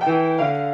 Música